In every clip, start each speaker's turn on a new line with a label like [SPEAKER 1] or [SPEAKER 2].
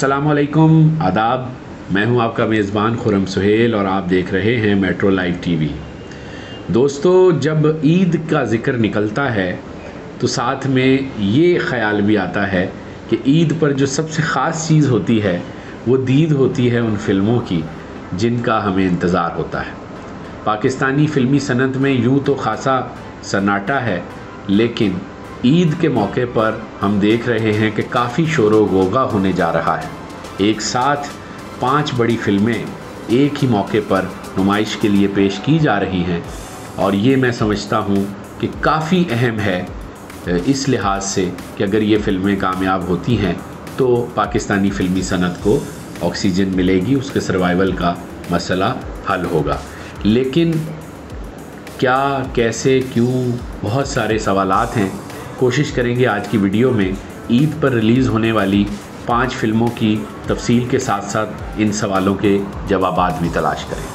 [SPEAKER 1] असलकुम आदाब मैं हूँ आपका मेज़बान खुरम सुहेल और आप देख रहे हैं मेट्रो लाइव टीवी दोस्तों, जब ईद का ज़िक्र निकलता है तो साथ में ये ख्याल भी आता है कि ईद पर जो सबसे ख़ास चीज़ होती है, वो दीद होती है उन फ़िल्मों की, जिनका हमें इंतज़ार होता है। पाकिस्तानी फ़िल्मी सनत में यूँ तो खासा सन्नाटा है, लेकिन ईद के मौके पर हम देख रहे हैं कि काफ़ी शोर गोगा होने जा रहा है। एक साथ पाँच बड़ी फ़िल्में एक ही मौके पर नुमाइश के लिए पेश की जा रही हैं और ये मैं समझता हूँ कि काफ़ी अहम है, इस लिहाज से कि अगर ये फ़िल्में कामयाब होती हैं तो पाकिस्तानी फ़िल्मी सनत को ऑक्सीजन मिलेगी, उसके सर्वाइवल का मसला हल होगा। लेकिन क्या, कैसे, क्यों, बहुत सारे सवालात हैं कोशिश करेंगे आज की वीडियो में ईद पर रिलीज़ होने वाली पाँच फ़िल्मों की तफसील के साथ साथ इन सवालों के जवाब भी तलाश करें।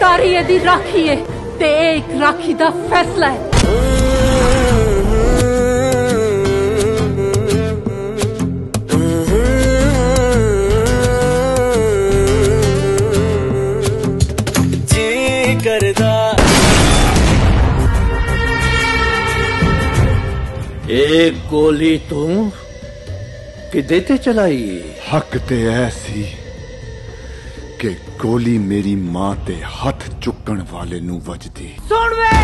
[SPEAKER 2] तारी यदि राखी है, ते एक राखी का फैसला है।
[SPEAKER 3] एक गोली तू कि देते चलाई?
[SPEAKER 4] हक ते ऐसी कि गोली मेरी माँ ते हथ चुकण वाले नु वजदी
[SPEAKER 5] सुन वे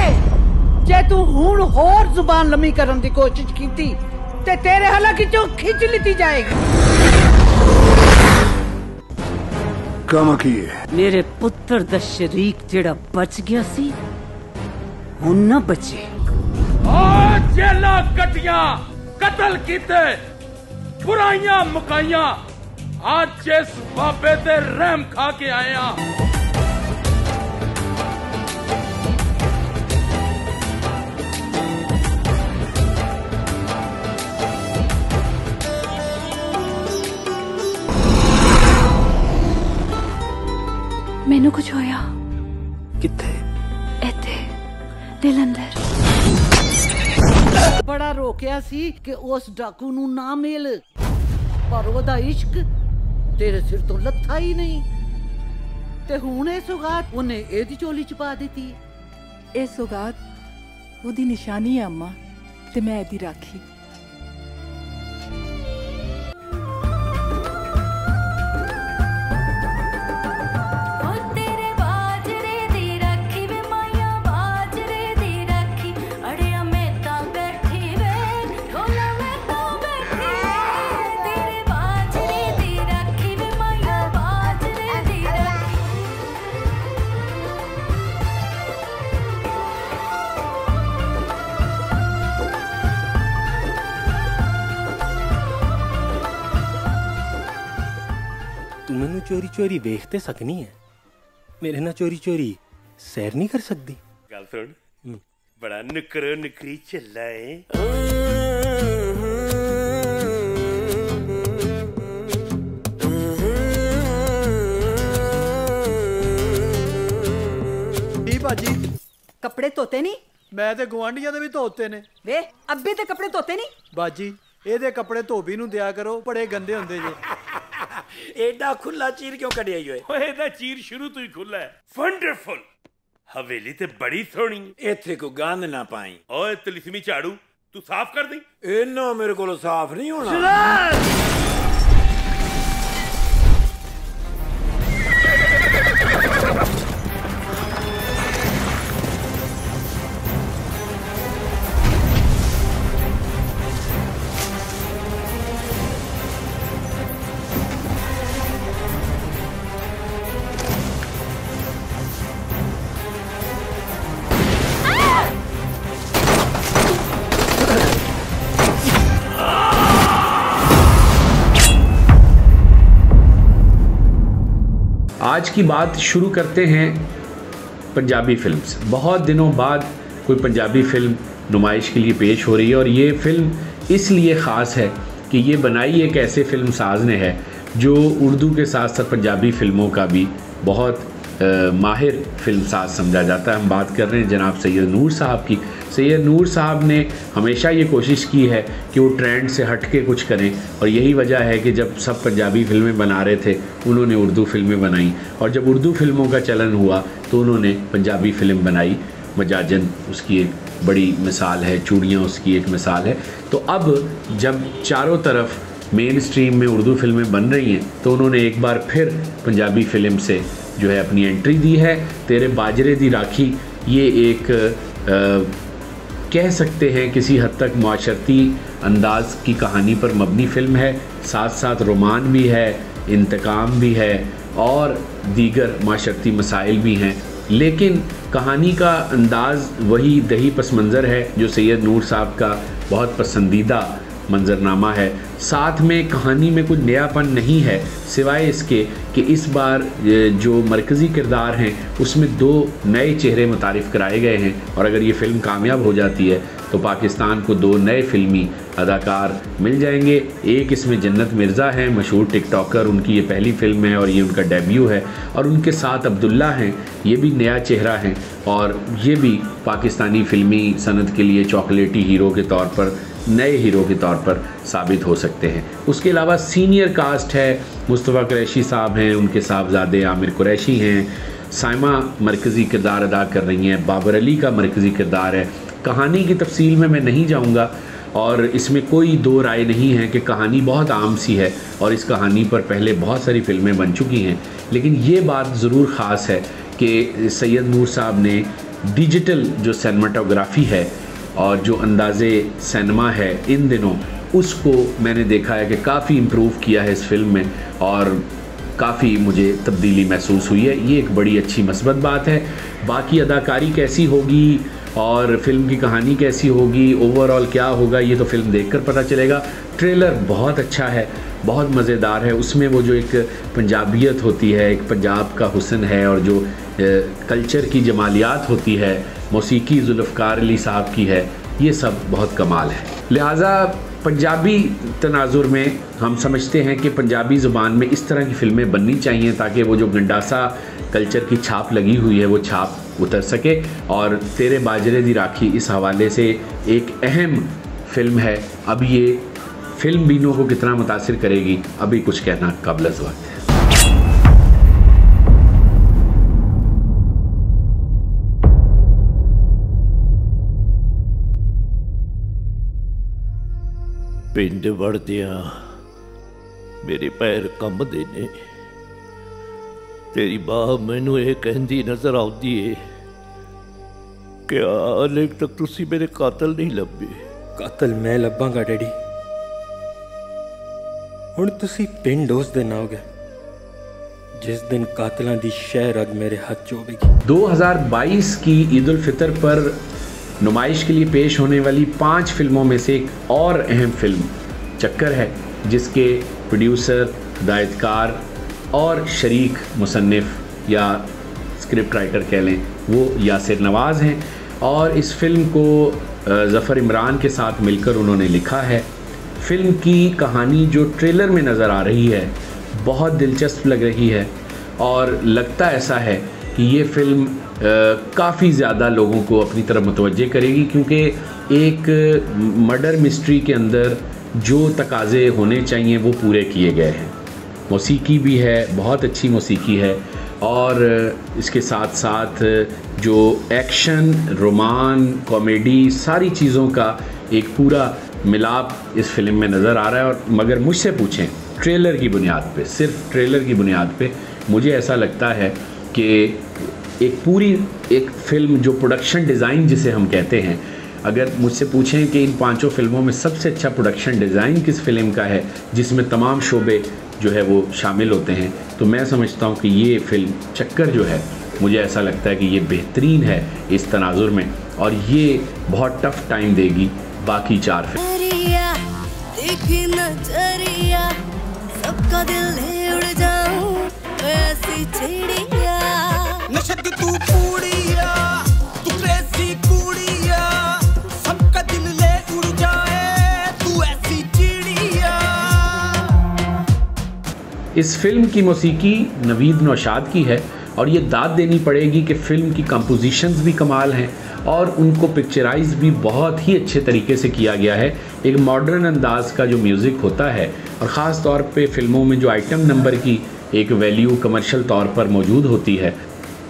[SPEAKER 5] जे तू हुन होर ज़ुबान लम्मी करन दी कोशिश कीती ते तेरे हलक चो खिंच लीती जाएगी।
[SPEAKER 4] कम किए
[SPEAKER 2] मेरे पुत्र दा शरीक जेड़ा बच गया सी हुन ना बचे
[SPEAKER 6] जेला कटिया कतल किते बुराइयाँ मुकाइया आज जिस बाबे ते रहम खा के आया
[SPEAKER 7] ਮੈਨੂੰ ਕੁਝ ਹੋਇਆ?
[SPEAKER 3] ਕਿੱਥੇ?
[SPEAKER 7] ਇੱਥੇ ਦਿਲ ਅੰਦਰ।
[SPEAKER 5] ਬੜਾ ਰੋਕਿਆ ਸੀ ਕਿ ਉਸ ਡਾਕੂ ਨੂੰ ਨਾ ਮਿਲ। ਪਰ ਉਹਦਾ ਇਸ਼ਕ ਤੇਰੇ ਸਿਰ ਤੋਂ ਲੱਥਾ ਹੀ ਨਹੀਂ। ਤੇ ਹੁਣ ਇਹ ਸੁਗਾਤ ਉਹਨੇ ਇਹਦੀ ਝੋਲੀ ਚ ਪਾ ਦਿੱਤੀ।
[SPEAKER 8] ਇਹ ਸੁਗਾਤ ਉਹਦੀ ਨਿਸ਼ਾਨੀ ਹੈ ਅੰਮਾ ਤੇ ਮੈਂ ਇਹਦੀ ਰਾਖੀ।
[SPEAKER 9] ਚੋਰੀ ਚੋਰੀ ਵੇਖ ਤੇ ਸਕਨੀ ਹੈ ਮੇਰੇ ਨਾਲ ਚੋਰੀ ਚੋਰੀ ਸੈਰ ਨਹੀਂ ਕਰ ਸਕਦੀ
[SPEAKER 6] ਗੱਲ ਸੁਣ। ਬੜਾ ਨੁਕਰ ਨੁਕਰੀ ਚੱਲਾ ਏ।
[SPEAKER 5] ਭਾਜੀ?
[SPEAKER 8] ਕੱਪੜੇ ਧੋਤੇ ਨਹੀਂ?
[SPEAKER 5] ਮੈਂ ਤੇ ਗਵਾਂਢੀਆਂ ਦੇ ਵੀ ਧੋਤੇ ਨੇ।
[SPEAKER 8] ਵੇ ਅੱਬੇ ਤੇ ਕੱਪੜੇ ਧੋਤੇ ਨਹੀਂ?
[SPEAKER 5] ਬਾਜੀ ਇਹਦੇ ਕੱਪੜੇ ਧੋਬੀ ਨੂੰ ਦਿਆ ਕਰੋ ਬੜੇ ਗੰਦੇ ਹੁੰਦੇ ਜੇ।
[SPEAKER 3] ਐਡਾ ਖੁੱਲਾ ਚੀਰ ਕਿਉਂ ਕੱਢਿਆ ਈ ਓਏ
[SPEAKER 6] ਓਏ ਇਹਦਾ ਚੀਰ ਸ਼ੁਰੂ ਤੋਂ ਹੀ ਖੁੱਲਾ ਹੈ ਵੰਡਰਫੁਲ ਹਵੇਲੀ ਤੇ ਬੜੀ ਸੋਹਣੀ
[SPEAKER 3] ਇੱਥੇ ਕੋ ਗੰਦ ਨਾ ਪਾਈ
[SPEAKER 6] ਓਏ ਤਲਿਸਮੀ ਝਾੜੂ ਤੂੰ ਸਾਫ਼ ਕਰ ਦੇ
[SPEAKER 3] ਇਹਨਾਂ ਮੇਰੇ ਕੋਲ ਸਾਫ਼ ਨਹੀਂ ਹੋਣਾ
[SPEAKER 1] आज की बात शुरू करते हैं पंजाबी फ़िल्म से बहुत दिनों बाद कोई पंजाबी फ़िल्म नुमाइश के लिए पेश हो रही है और ये फ़िल्म इसलिए ख़ास है कि ये बनाई एक ऐसे फ़िल्म साज ने है जो उर्दू के साथ साथ पंजाबी फ़िल्मों का भी बहुत आ, माहिर फ़िल्म साज समझा जाता है। हम बात कर रहे हैं जनाब सैयद नूर साहब की। सैयद नूर साहब ने हमेशा ये कोशिश की है कि वो ट्रेंड से हट के कुछ करें। और यही वजह है कि जब सब पंजाबी फ़िल्में बना रहे थे उन्होंने उर्दू फ़िल्में बनाई। और जब उर्दू फ़िल्मों का चलन हुआ तो उन्होंने पंजाबी फ़िल्म बनाई। मजाजन उसकी एक बड़ी मिसाल है चूड़ियाँ उसकी एक मिसाल है। तो अब जब चारों तरफ़ मेन स्ट्रीम में उर्दू फ़िल्में बन रही हैं तो उन्होंने एक बार फिर पंजाबी फ़िल्म से जो है अपनी एंट्री दी है। तेरे बाजरे दी राखी ये एक आ, कह सकते हैं किसी हद तक माशरती अंदाज की कहानी पर मबनी फ़िल्म है साथ साथ रोमान भी है, इंतकाम भी है और दीगर माशरती मसाइल भी हैं। लेकिन कहानी का अंदाज़ वही दही पस मंज़र है जो सैयद नूर साहब का बहुत पसंदीदा मंजरनामा है। साथ में कहानी में कुछ नयापन नहीं है, सिवाय इसके कि इस बार जो मरकज़ी किरदार हैं, उसमें दो नए चेहरे मुतारफ़ कराए गए हैं। और अगर ये फ़िल्म कामयाब हो जाती है तो पाकिस्तान को दो नए फिल्मी अदाकार मिल जाएँगे। एक इसमें जन्नत मिर्ज़ा हैं, मशहूर टिकटॉकर, उनकी ये पहली फ़िल्म है और ये उनका डेब्यू है। और उनके साथ अब्दुल्ला हैं, ये भी नया चेहरा है। और ये भी पाकिस्तानी फ़िल्मी सनत के लिए चॉकलेटी हीरो के तौर पर नए हीरो के तौर पर साबित हो सकते हैं। उसके अलावा सीनियर कास्ट है, मुस्तफ़ा कुरैशी साहब हैं, उनके साहबजादे आमिर कुरैशी हैं, साइमा मरकज़ी किरदार अदा कर रही हैं, बाबर अली का मरकज़ी किरदार है। कहानी की तफसील में मैं नहीं जाऊँगा और इसमें कोई दो राय नहीं है कि कहानी बहुत आम सी है और इस कहानी पर पहले बहुत सारी फ़िल्में बन चुकी हैं। लेकिन ये बात ज़रूर ख़ास है कि सैयद नूर साहब ने डिजिटल जो सैनमाटोग्राफ़ी है और जो अंदाज़े सिनेमा है इन दिनों, उसको मैंने देखा है कि काफ़ी इम्प्रूव किया है इस फ़िल्म में और काफ़ी मुझे तब्दीली महसूस हुई है। ये एक बड़ी अच्छी मस्बत बात है। बाकी अदाकारी कैसी होगी? और फ़िल्म की कहानी कैसी होगी ओवरऑल क्या होगा, ये तो फ़िल्म देखकर पता चलेगा। ट्रेलर बहुत अच्छा है, बहुत मज़ेदार है। उसमें वो जो एक पंजाबियत होती है, एक पंजाब का हुसन है और जो कल्चर की जमालियात होती है, मौसीकी जुल्फ़ार अली साहब की है, ये सब बहुत कमाल है। लिहाजा पंजाबी तनाजुर में हम समझते हैं कि पंजाबी ज़ुबान में इस तरह की फ़िल्में बननी चाहिए ताकि वो जो गंडासा कल्चर की छाप लगी हुई है, वो छाप उतर सके। और तेरे बाजरे दी राखी इस हवाले से एक अहम फ़िल्म है। अब ये फ़िल्म बीनों को कितना मुतासर करेगी, अभी कुछ कहना कबल वक्त है।
[SPEAKER 10] ਪਿੰਡ ਵੜਦਿਆਂ ਮੇਰੇ ਪੈਰ ਕੰਬਦੇ ਨੇ ਤੇਰੀ ਬਾਹ ਮੈਨੂੰ ਇਹ ਕਹਿੰਦੀ ਨਜ਼ਰ ਆਉਂਦੀ ਏ ਕਿ ਹਾਲੇ ਤੱਕ ਤੁਸੀਂ ਮੇਰੇ ਕਾਤਲ ਨਹੀਂ ਲੱਭੇ
[SPEAKER 9] ਕਾਤਲ ਮੈਂ ਲੱਭਾਂਗਾ ਡੈਡੀ ਹੁਣ ਤੁਸੀਂ ਪਿੰਡ ਉਸ ਦਿਨ ਆਓਗੇ जिस दिन कातलों की शहरग मेरे हाथ चोबेगी
[SPEAKER 1] 2022 की ईद उल फितर पर नुमाइश के लिए पेश होने वाली पाँच फ़िल्मों में से एक और अहम फ़िल्म चक्कर है, जिसके प्रोड्यूसर हिदायतकार और शरीक मुसनफ़ या स्क्रिप्ट राइटर कह लें, वो यासिर नवाज़ हैं। और इस फ़िल्म को ज़फ़र इमरान के साथ मिलकर उन्होंने लिखा है। फ़िल्म की कहानी जो ट्रेलर में नज़र आ रही है, बहुत दिलचस्प लग रही है और लगता ऐसा है कि ये फ़िल्म काफ़ी ज़्यादा लोगों को अपनी तरफ़ मुतवजह करेगी, क्योंकि एक मर्डर मिस्ट्री के अंदर जो तकाज़े होने चाहिए, वो पूरे किए गए हैं। मौसीकी भी है, बहुत अच्छी मौसीकी है, और इसके साथ साथ जो एक्शन, रोमान, कॉमेडी, सारी चीज़ों का एक पूरा मिलाप इस फ़िल्म में नज़र आ रहा है। और मगर मुझसे पूछें, ट्रेलर की बुनियाद पे, सिर्फ़ ट्रेलर की बुनियाद पे, मुझे ऐसा लगता है कि एक पूरी एक फ़िल्म जो प्रोडक्शन डिज़ाइन जिसे हम कहते हैं, अगर मुझसे पूछें कि इन पाँचों फ़िल्मों में सबसे अच्छा प्रोडक्शन डिज़ाइन किस फ़िल्म का है, जिसमें तमाम शोबे जो है वो शामिल होते हैं तो मैं समझता हूँ कि ये फ़िल्म चक्कर जो है, मुझे ऐसा लगता है कि ये बेहतरीन है इस तनाजुर में, और ये बहुत टफ़ टाइम देगी बाकी चार फ़िल्म तू तू क्रेजी सबका दिल ले उड़ जाए, तू ऐसी चिड़िया। इस फ़िल्म की मौसीकी नवीद नौशाद की है और ये दाद देनी पड़ेगी कि फ़िल्म की कंपोजिशंस भी कमाल हैं और उनको पिक्चराइज भी बहुत ही अच्छे तरीके से किया गया है। एक मॉडर्न अंदाज का जो म्यूज़िक होता है और ख़ास तौर पे फ़िल्मों में जो आइटम नंबर की एक वैल्यू कमर्शियल तौर पर मौजूद होती है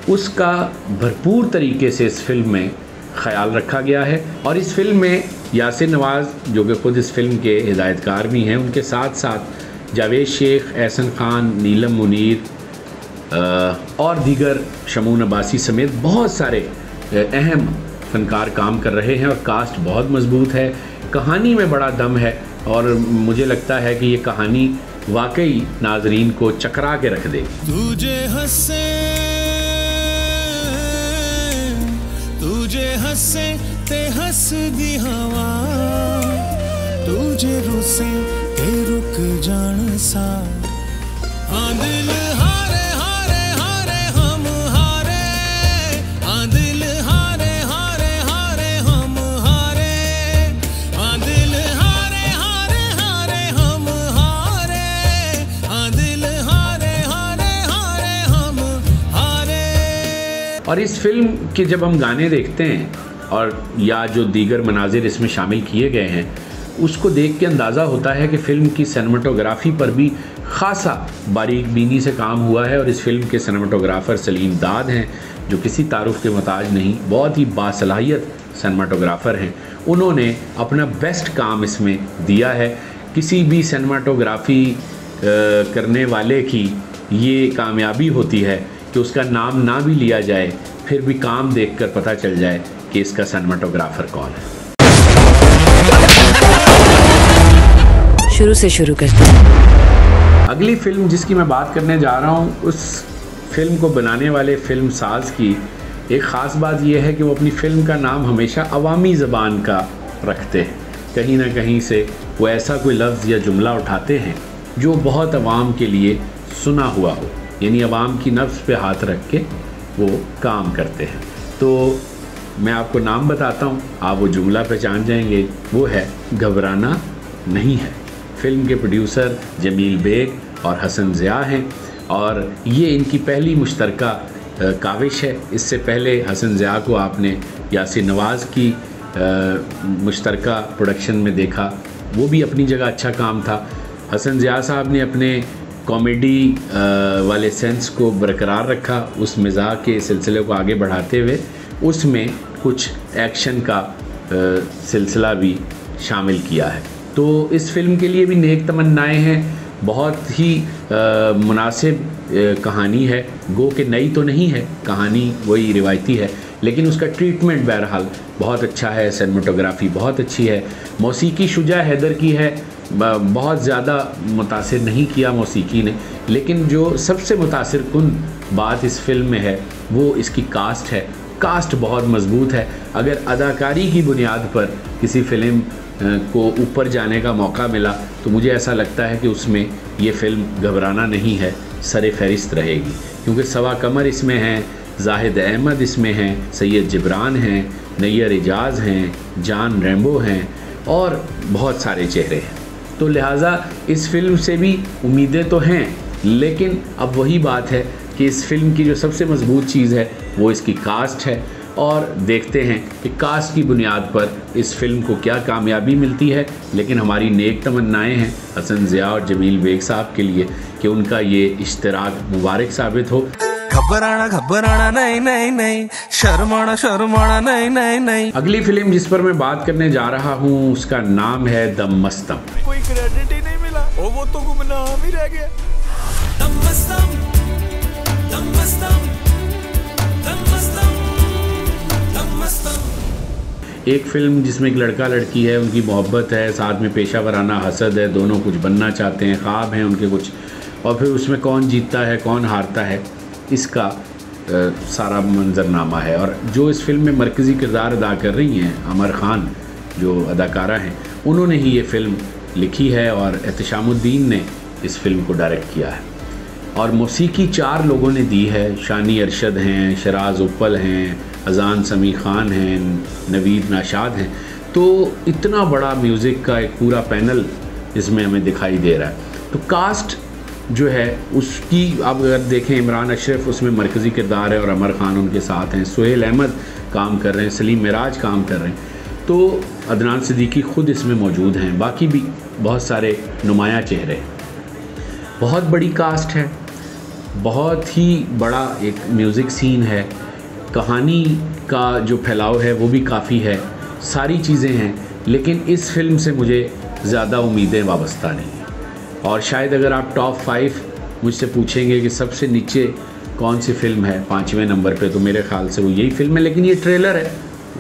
[SPEAKER 1] उसका भरपूर तरीके से इस फ़िल्म में ख्याल रखा गया है। और इस फ़िल्म में यासिर नवाज़, जो कि ख़ुद इस फ़िल्म के हिदायतकार भी हैं, उनके साथ साथ जावेद शेख, एहसन ख़ान, नीलम मुनीर और दीगर शमून अब्बासी समेत बहुत सारे अहम फनकार काम कर रहे हैं और कास्ट बहुत मज़बूत है। कहानी में बड़ा दम है और मुझे लगता है कि ये कहानी वाकई नाजरीन को चकरा के रख देगी।
[SPEAKER 11] तुझे हंसे ते हस दी हवा तुझे रुसे ते रुक जान सा। हाँ
[SPEAKER 1] और इस फ़िल्म के जब हम गाने देखते हैं और या जो दीगर मनाजिर इसमें शामिल किए गए हैं, उसको देख के अंदाज़ा होता है कि फ़िल्म की सिनेमाटोग्राफी पर भी ख़ासा बारीक बीनी से काम हुआ है और इस फ़िल्म के सिनेमाटोग्राफ़र सलीम दाद हैं, जो किसी तारुफ के मताज नहीं, बहुत ही बासलाहियत सिनेमाटोग्राफ़र हैं। उन्होंने अपना बेस्ट काम इसमें दिया है। किसी भी सिनेमाटोग्राफी करने वाले की ये कामयाबी होती है। कि उसका नाम ना भी लिया जाए फिर भी काम देखकर पता चल जाए कि इसका सिनेमाटोग्राफर कौन है।
[SPEAKER 12] शुरू से शुरू करते हैं।
[SPEAKER 1] अगली फ़िल्म जिसकी मैं बात करने जा रहा हूँ उस फ़िल्म को बनाने वाले फ़िल्म साज की एक ख़ास बात यह है कि वो अपनी फ़िल्म का नाम हमेशा अवामी ज़बान का रखते हैं। कहीं ना कहीं से वो ऐसा कोई लफ्ज़ या जुमला उठाते हैं जो बहुत आवाम के लिए सुना हुआ हो। यानी आवाम की नफ्स पे हाथ रख के वो काम करते हैं। तो मैं आपको नाम बताता हूँ, आप वो जुमला पहचान जाएँगे। वो है घबराना नहीं है। फ़िल्म के प्रोड्यूसर जमील बेग और हसन ज़िया हैं और ये इनकी पहली मुश्तरका काविश है। इससे पहले हसन ज़िया को आपने यासिर नवाज़ की मुश्तरका प्रोडक्शन में देखा। वो भी अपनी जगह अच्छा काम था। हसन ज़िया साहब ने अपने कॉमेडी वाले सेंस को बरकरार रखा, उस मज़ाक के सिलसिले को आगे बढ़ाते हुए, उसमें कुछ एक्शन का सिलसिला भी शामिल किया है। तो इस फ़िल्म के लिए भी नेक तमन्नाएँ हैं। बहुत ही मुनासिब कहानी है। गो के नई तो नहीं है, कहानी वही रिवायती है। लेकिन उसका ट्रीटमेंट बहरहाल बहुत अच्छा है सिनेमाटोग्राफी बहुत अच्छी है। मौसीकी शुजा हैदर की है बहुत ज़्यादा मुतासर नहीं किया मौसीकी ने, लेकिन जो सबसे मुतासर कन बात इस फ़िल्म में है, वो इसकी कास्ट है। कास्ट बहुत मज़बूत है। अगर अदाकारी की बुनियाद पर किसी फ़िल्म को ऊपर जाने का मौका मिला तो मुझे ऐसा लगता है कि उसमें ये फ़िल्म घबराना नहीं है, सर फहरिस्त रहेगी। क्योंकि सवा कमर इसमें हैं, जाहिद अहमद इसमें हैं, सैयद जबरान हैं, नैयर एजाज हैं, जान रेम्बो हैं, और बहुत सारे चेहरे हैं। तो लिहाजा इस फ़िल्म से भी उम्मीदें तो हैं, लेकिन अब वही बात है कि इस फ़िल्म की जो सबसे मज़बूत चीज़ है, वो इसकी कास्ट है। और देखते हैं कि कास्ट की बुनियाद पर इस फ़िल्म को क्या कामयाबी मिलती है, लेकिन हमारी नेक तमन्नाएँ हैं हसन ज़िया और जमील बेग साहब के लिए कि उनका ये इश्तराक मुबारक साबित हो।
[SPEAKER 11] घबराना घबराना नहीं नहीं नहीं। शर्माना शर्माना नहीं नहीं नहीं।
[SPEAKER 1] अगली फ़िल्म जिस पर मैं बात करने जा रहा हूँ उसका नाम है दम मस्तम।
[SPEAKER 3] कोई क्रेडिट ही नहीं मिला। ओ वो तो गुमनाम ही रह गया।
[SPEAKER 11] दम मस्तम दम मस्तम दम मस्तम दम मस्तम।
[SPEAKER 1] एक फ़िल्म जिसमें एक लड़का लड़की है उनकी मोहब्बत है साथ में पेशा वराना हसद है दोनों कुछ बनना चाहते हैं ख्वाब हैं उनके कुछ। और फिर उसमें कौन जीतता है कौन हारता है? इसका आ, सारा मंजरनामा है। और जो इस फ़िल्म में मरकज़ी किरदार अदा कर रही हैं अमर ख़ान जो अदाकारा हैं उन्होंने ही ये फ़िल्म लिखी है और एहतशामुद्दीन ने इस फ़िल्म को डायरेक्ट किया है। और मौसीकी चार लोगों ने दी है। शानी अरशद हैं शराज उपल हैं अजान समी ख़ान हैं नवीद नाशाद हैं। तो इतना बड़ा म्यूज़िक का एक पूरा पैनल इसमें हमें दिखाई दे रहा है। तो कास्ट जो है, उसकी आप अगर देखें, इमरान अशरफ उसमें मरकज़ी किरदार है और अमर खान उनके साथ हैं। सुहेल अहमद काम कर रहे हैं, सलीम मराज काम कर रहे हैं। तो अदनान सदीकी ख़ुद इसमें मौजूद हैं। बाकी भी बहुत सारे नुमाया चेहरे बहुत बड़ी कास्ट है। बहुत ही बड़ा एक म्यूज़िक सीन है। कहानी का जो फैलाव है, वो भी काफ़ी है। सारी चीज़ें हैं, लेकिन इस फ़िल्म से मुझे ज़्यादा उम्मीदें वाबस्ता नहीं हैं। और शायद अगर आप टॉप फाइव मुझसे पूछेंगे कि सबसे नीचे कौन सी फ़िल्म है पाँचवें नंबर पे तो मेरे ख्याल से वो यही फ़िल्म है, लेकिन ये ट्रेलर है।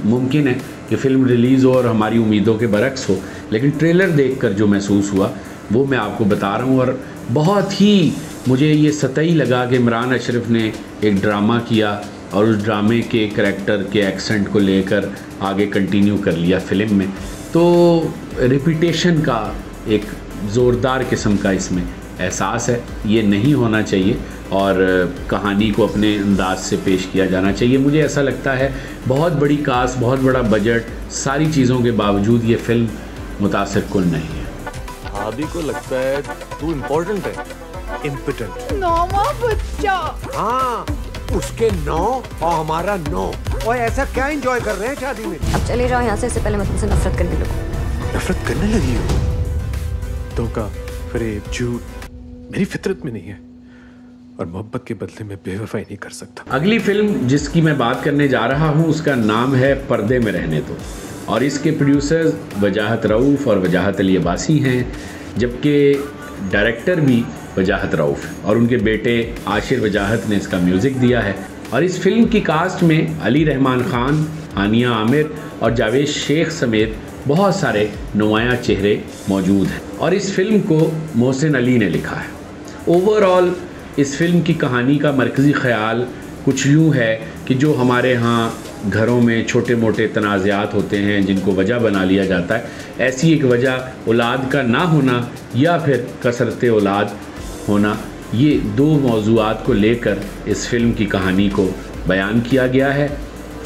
[SPEAKER 1] मुमकिन है कि फ़िल्म रिलीज़ हो और हमारी उम्मीदों के बरक्स हो। लेकिन ट्रेलर देखकर जो महसूस हुआ, वो मैं आपको बता रहा हूँ और बहुत ही मुझे ये सतही लगा कि इमरान अशरफ ने एक ड्रामा किया और उस ड्रामे के करेक्टर के एक्सेंट को लेकर आगे कंटिन्यू कर लिया फ़िल्म में। तो रिपीटेशन का एक ज़ोरदार किस्म का इसमें एहसास है। ये नहीं होना चाहिए और कहानी को अपने अंदाज से पेश किया जाना चाहिए। मुझे ऐसा लगता है बहुत बड़ी कास्ट बहुत बड़ा बजट सारी चीज़ों के बावजूद ये फ़िल्म मुतासर कुल नहीं है।
[SPEAKER 13] भाभी को लगता है तू इम्पोर्टेंट है इम्पोर्टेंट
[SPEAKER 14] नौवा बच्चा।
[SPEAKER 15] हाँ उसके नौ और हमारा नौ। और ऐसा क्या एंजॉय कर रहे हैं शादी में?
[SPEAKER 16] अब चले जाओ यहाँ से इससे पहले मैं तुमसे नफरत करने लगूं।
[SPEAKER 13] नफरत करने लगी हो? धोखा फरेब झूठ मेरी फितरत में नहीं है और मोहब्बत के बदले में बेवफाई नहीं कर सकता।
[SPEAKER 1] अगली फ़िल्म जिसकी मैं बात करने जा रहा हूँ, उसका नाम है पर्दे में रहने दो। और इसके प्रोड्यूसर्स वजाहत रऊफ़ और वजाहत अली अबासी हैं, जबकि डायरेक्टर भी वजाहत रऊफ़ और उनके बेटे आशिर वजाहत ने इसका म्यूज़िक दिया है। और इस फ़िल्म की कास्ट में अली रहमान ख़ान, हानिया आमिर और जावेद शेख समेत बहुत सारे नुमाया चेहरे मौजूद हैं। और इस फ़िल्म को मोहसिन अली ने लिखा है। ओवरऑल इस फ़िल्म की कहानी का मरकज़ी ख्याल कुछ यूँ है कि जो हमारे यहाँ घरों में छोटे मोटे तनाज़ात होते हैं, जिनको वजह बना लिया जाता है, ऐसी एक वजह औलाद का ना होना या फिर कसरत औलाद होना, ये दो मौजूद को लेकर इस फ़िल्म की कहानी को बयान किया गया है।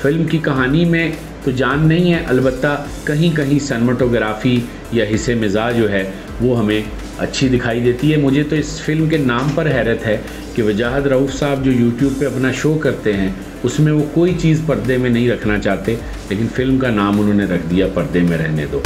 [SPEAKER 1] फ़िल्म की कहानी में तो जान नहीं है अलबत् कहीं कहीं सनमोटोग्राफ़ी या हिस्से मिजाज जो है, वो हमें अच्छी दिखाई देती है। मुझे तो इस फ़िल्म के नाम पर हैरत है कि वजाहत रऊफ़ साहब जो यूट्यूब पे अपना शो करते हैं, उसमें वो कोई चीज़ पर्दे में नहीं रखना चाहते, लेकिन फ़िल्म का नाम उन्होंने रख दिया, पर्दे में रहने दो।